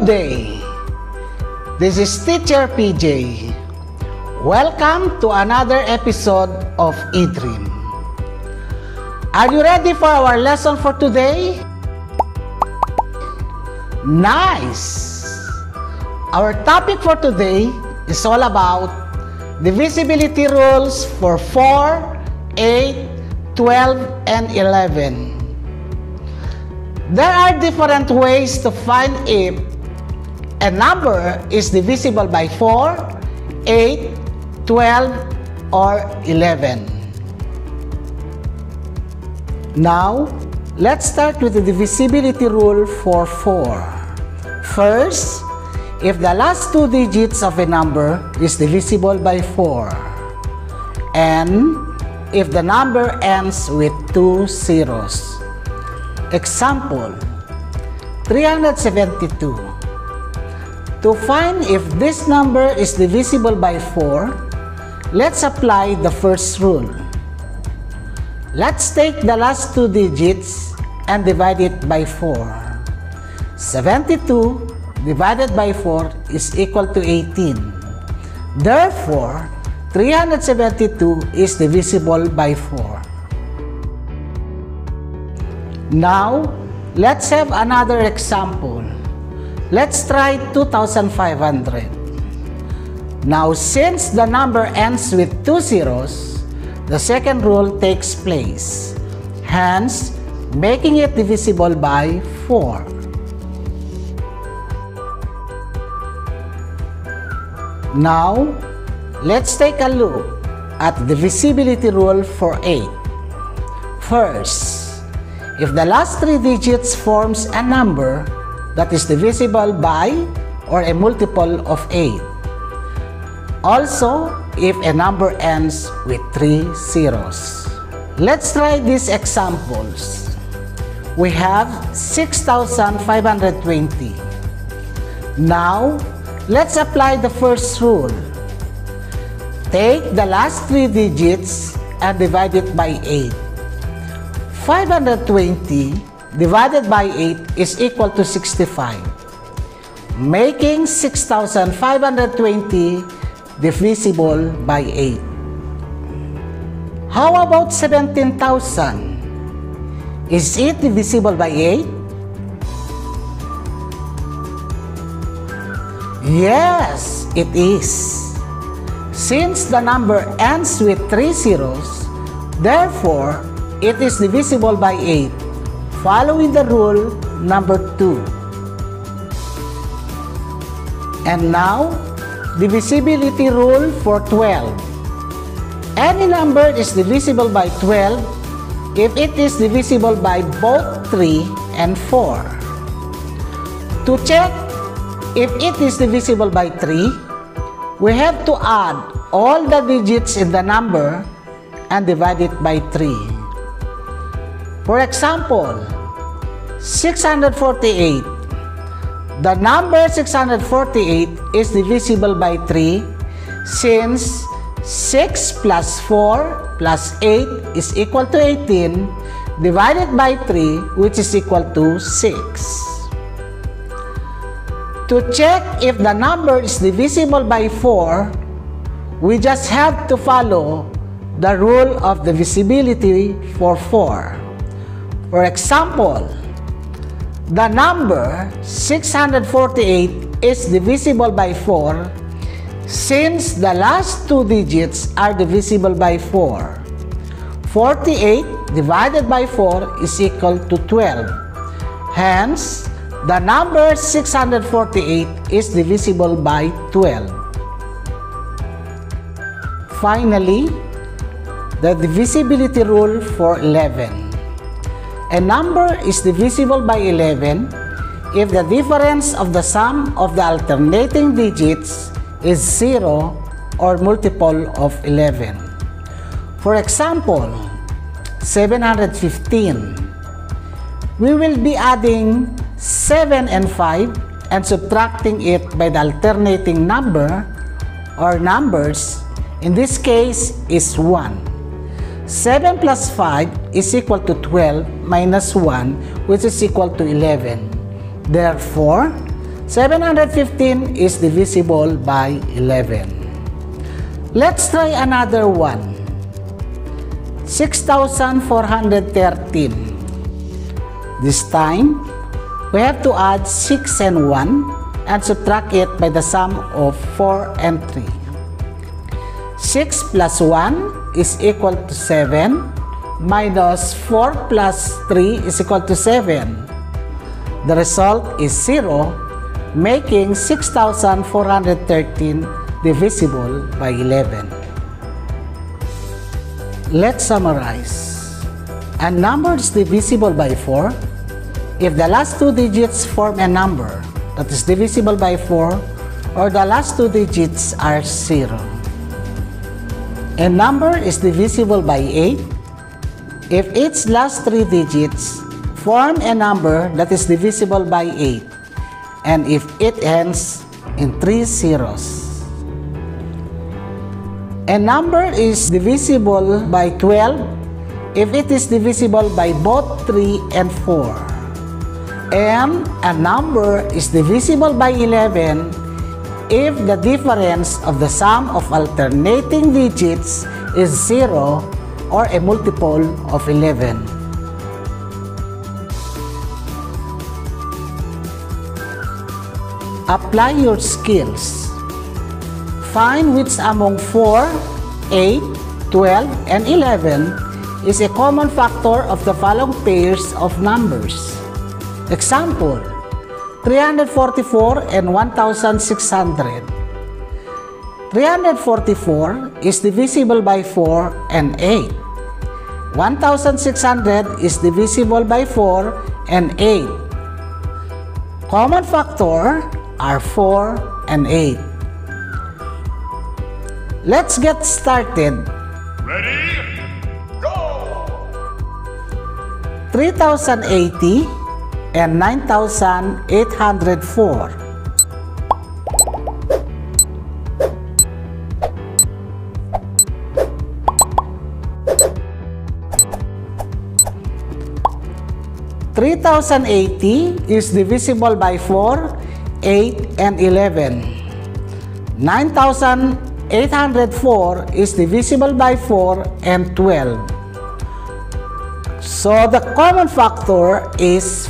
Good day. This is Teacher PJ. Welcome to another episode of eDream. Are you ready for our lesson for today? Nice! Our topic for today is all about divisibility rules for 4, 8, 12, and 11. There are different ways to find if a number is divisible by 4, 8, 12, or 11. Now, let's start with the divisibility rule for 4. First, if the last two digits of a number is divisible by 4, and if the number ends with two zeros. Example, 372. To find if this number is divisible by 4, let's apply the first rule. Let's take the last two digits and divide it by 4. 72 divided by 4 is equal to 18. Therefore, 372 is divisible by 4. Now, let's have another example. Let's try 2,500. Now, since the number ends with two zeros, the second rule takes place, hence making it divisible by 4. Now, let's take a look at the divisibility rule for 8. First, if the last three digits forms a number that is divisible by or a multiple of 8. Also, if a number ends with three zeros. Let's try these examples. We have 6,520. Now, let's apply the first rule. Take the last three digits and divide it by 8. 520 divided by 8 is equal to 65, making 6,520 divisible by 8. How about 17,000? Is it divisible by 8? Yes, it is. Since the number ends with three zeros, therefore, it is divisible by 8, following the rule number 2. And now, divisibility rule for 12. Any number is divisible by 12 if it is divisible by both 3 and 4. To check if it is divisible by 3, we have to add all the digits in the number and divide it by 3. For example, 648. The number 648 is divisible by 3 since 6 plus 4 plus 8 is equal to 18 divided by 3 which is equal to 6. To check if the number is divisible by 4, we just have to follow the rule of divisibility for 4. For example, the number 648 is divisible by 4 since the last two digits are divisible by 4. 48 divided by 4 is equal to 12. Hence, the number 648 is divisible by 12. Finally, the divisibility rule for 11. A number is divisible by 11 if the difference of the sum of the alternating digits is 0 or multiple of 11. For example, 715. We will be adding 7 and 5 and subtracting it by the alternating number or numbers, in this case is 1. 7 plus 5 is equal to 12 minus 1 which is equal to 11. Therefore, 715 is divisible by 11. Let's try another one. 6,413. This time, we have to add 6 and 1 and subtract it by the sum of 4 and 3. 6 plus 1 is equal to 7 minus 4 plus 3 is equal to 7. The result is 0 making 6,413 divisible by 11. Let's summarize. A number is divisible by 4 if the last two digits form a number that is divisible by 4 or the last two digits are 0. A number is divisible by 8 if its last three digits form a number that is divisible by 8 and if it ends in three zeros. A number is divisible by 12 if it is divisible by both 3 and 4. And a number is divisible by 11 if the difference of the sum of alternating digits is 0 or a multiple of 11. Apply your skills. Find which among 4, 8, 12, and 11 is a common factor of the following pairs of numbers. Example, 344 and 1600. 344 is divisible by 4 and 8. 1600 is divisible by 4 and 8. Common factor are 4 and 8. Let's get started. Ready? Go! 3080 and 9804. Three thousand eighty is divisible by four, eight, and eleven. Nine thousand 804 is divisible by 4 and 12. So the common factor is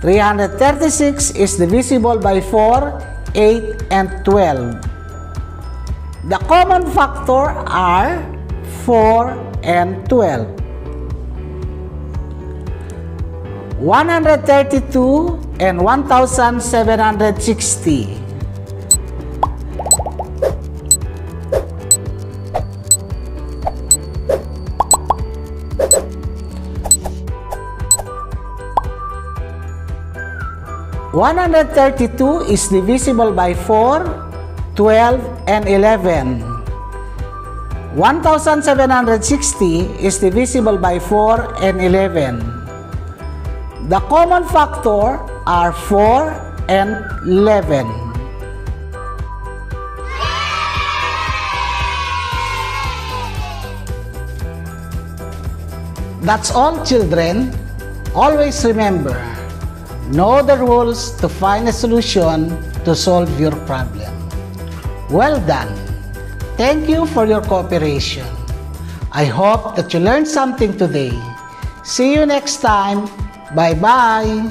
336 is divisible by 4, 8, and 12. The common factor are 4 and 12. 132 and 1760. 132 is divisible by 4, 12, and 11. 1760 is divisible by 4 and 11. The common factor are 4 and 11. That's all children. Always remember, Know the rules to find a solution to solve your problem. Well done. Thank you for your cooperation. I hope that you learned something today. See you next time. Bye-bye.